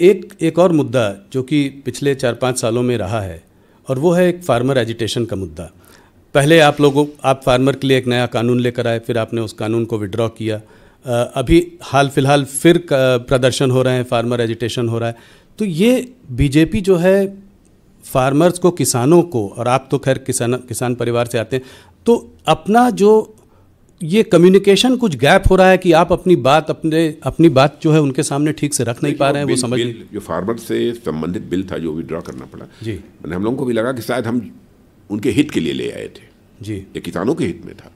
एक एक और मुद्दा जो कि पिछले चार पाँच सालों में रहा है, और वो है एक फार्मर एजिटेशन का मुद्दा। पहले आप लोगों, आप फार्मर के लिए एक नया कानून लेकर आए, फिर आपने उस कानून को विड्रॉ किया। अभी हाल फ़िलहाल फिर प्रदर्शन हो रहे हैं फार्मर एजिटेशन हो रहा है। तो ये बीजेपी जो है फार्मर्स को, किसानों को, और आप तो खैर किसान किसान परिवार से आते हैं तो अपना जो ये कम्युनिकेशन कुछ गैप हो रहा है कि आप अपनी बात अपने अपनी बात जो है उनके सामने ठीक से रख नहीं पा रहे हैं वो समझ बिल- जो फार्मर से संबंधित बिल था जो विड्रॉ करना पड़ा जी। मैंने हम लोगों को भी लगा कि शायद हम उनके हित के लिए ले आए थे। जी। ये किसानों के हित में था।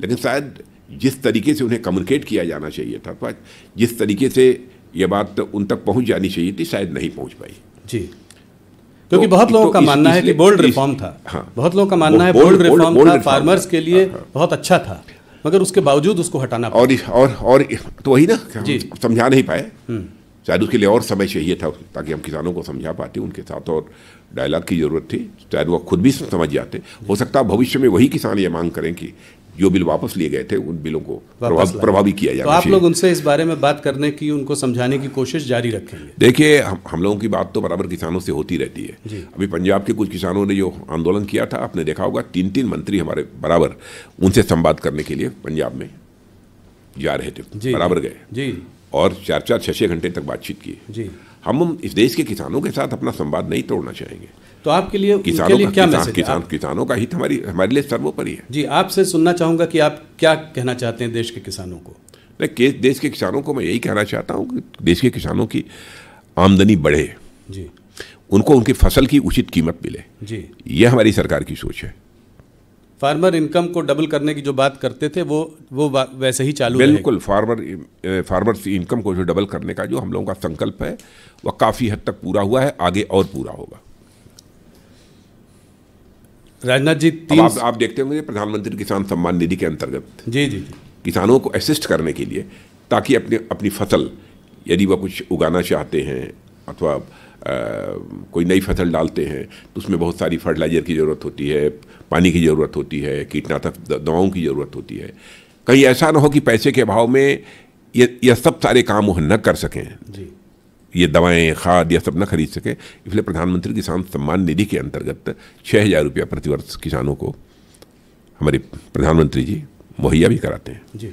लेकिन शायद जिस तरीके से उन्हें कम्युनिकेट किया जाना चाहिए था अथवा जिस तरीके से ये बात उन तक पहुँच जानी चाहिए थी शायद नहीं पहुँच पाई। जी। क्योंकि तो- बहुत लोगों तो का इस- मानना है कि बोल्ड रिफॉर्म था। हाँ। बहुत लोगों का मानना है बोल्ड- रिफॉर्म था फार्मर्स के लिए हाँ, हाँ। बहुत अच्छा था। मगर उसके बावजूद उसको हटाना और और और तो वही ना जी। समझा नहीं पाए। शायद उसके लिए और समय चाहिए था ताकि हम किसानों को समझा पाते उनके साथ और डायलॉग की ज़रूरत थी। शायद वो खुद भी समझ जाते। हो सकता है भविष्य में वही किसान ये मांग करें कि जो बिल वापस लिए गए थे उन बिलों को प्रभाव, प्रभावी किया जाए तो आप लोग उनसे इस बारे में बात करने की उनको समझाने की कोशिश जारी रखेंगे। देखिए हम हम लोगों की बात तो बराबर किसानों से होती रहती है। अभी पंजाब के कुछ किसानों ने जो आंदोलन किया था आपने देखा होगा तीन तीन मंत्री हमारे बराबर उनसे संवाद करने के लिए पंजाब में जा रहे थे। बराबर गए। जी। और चार चार छः छः घंटे तक बातचीत की। जी। हम इस देश के किसानों के साथ अपना संवाद नहीं तोड़ना चाहेंगे। तो आपके लिए किसानों लिए का क्या किसान, किसान किसानों का हित हमारी हमारे लिए सर्वोपरि है। जी आपसे सुनना चाहूँगा कि आप क्या कहना चाहते हैं देश के किसानों को? मैं के- देश के किसानों को मैं यही कहना चाहता हूँ कि देश के किसानों की आमदनी बढ़े। जी। उनको उनकी फ़सल की उचित कीमत मिले। जी। यह हमारी सरकार की सोच है। फार्मर इनकम को डबल करने की जो बात करते थे वो वो वैसे ही चालू बिल्कुल फार्मर फार्मर्स इनकम को जो डबल करने का जो हम लोगों का संकल्प है वह काफ़ी हद तक पूरा हुआ है आगे और पूरा होगा। राजनाथ जी तीन आप आप देखते होंगे प्रधानमंत्री किसान सम्मान निधि के अंतर्गत। जी जी किसानों को असिस्ट करने के लिए ताकि अपने अपनी फ़सल यदि वह कुछ उगाना चाहते हैं अथवा कोई नई फ़सल डालते हैं तो उसमें बहुत सारी फर्टिलाइज़र की ज़रूरत होती है पानी की ज़रूरत होती है कीटनाशक दवाओं की ज़रूरत होती है। कहीं ऐसा ना हो कि पैसे के अभाव में ये यह सब सारे काम वह न कर सकें। जी। ये दवाएँ खाद यह सब न खरीद सकें इसलिए प्रधानमंत्री किसान सम्मान निधि के अंतर्गत छः हज़ार रुपया प्रतिवर्ष किसानों को हमारे प्रधानमंत्री जी मुहैया भी कराते हैं। जी।